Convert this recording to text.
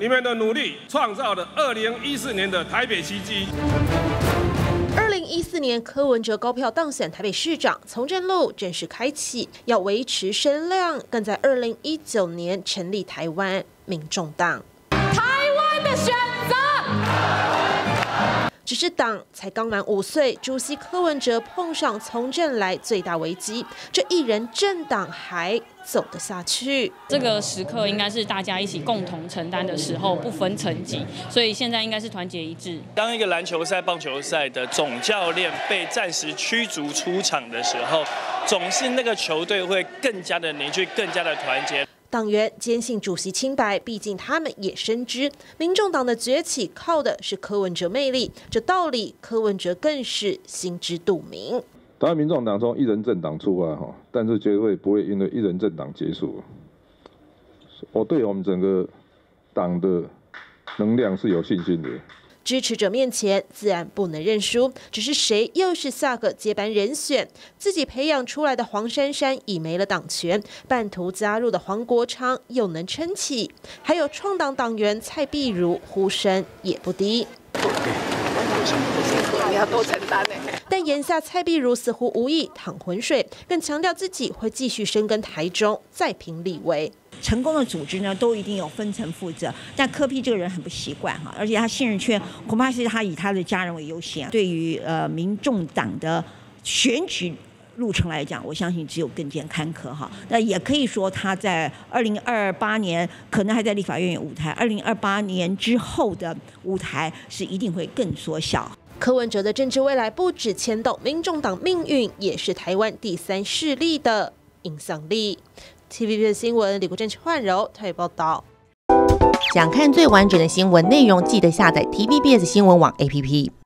你们的努力创造了二零一四年的台北奇迹。二零一四年，柯文哲高票当选台北市长，从政路正式开启，要维持声量，更在二零一九年成立台湾民众党。只是党才刚满五岁，主席柯文哲碰上从政来最大危机，这一人政党还走得下去？这个时刻应该是大家一起共同承担的时候，不分层级，所以现在应该是团结一致。当一个篮球赛、棒球赛的总教练被暂时驱逐出场的时候，总是那个球队会更加的凝聚，更加的团结。党员坚信主席清白，毕竟他们也深知，民众党的崛起靠的是柯文哲魅力，这道理柯文哲更是心知肚明。当然，民众党从一人政党出发哈，但是绝对不会因为一人政党结束。我对我们整个党的能量是有信心的。支持者面前自然不能认输，只是谁又是下个接班人选？自己培养出来的黄珊珊已没了党权，半途加入的黄国昌又能撑起？还有创党党员蔡碧如呼声也不低。你要多承担呢。但眼下蔡碧如似乎无意淌浑水，更强调自己会继续深耕台中，再评立委。成功的组织呢，都一定有分层负责。但柯批这个人很不习惯哈，而且他信任圈恐怕是他以他的家人为优先。对于呃民众党的选举路程来讲，我相信只有更见坎坷哈。那也可以说他在二零二八年可能还在立法院舞台，二零二八年之后的舞台是一定会更缩小。柯文哲的政治未来不止牵动民众党命运，也是台湾第三势力的影响力。TVB 的新闻，李国正、焕柔特别报道。想看最完整的新闻内容，记得下载 TVBS 新闻网 APP。